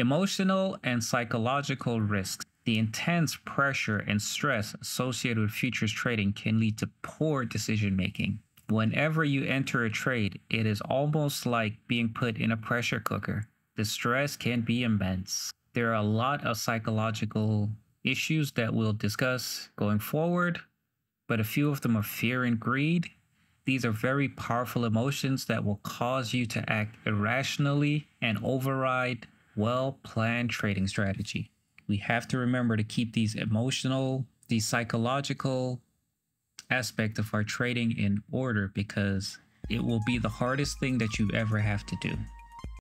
Emotional and psychological risks. The intense pressure and stress associated with futures trading can lead to poor decision making. Whenever you enter a trade, it is almost like being put in a pressure cooker. The stress can be immense. There are a lot of psychological issues that we'll discuss going forward, but a few of them are fear and greed. These are very powerful emotions that will cause you to act irrationally and override well planned trading strategy. We have to remember to keep these emotional, these psychological aspect of our trading in order because it will be the hardest thing that you ever have to do.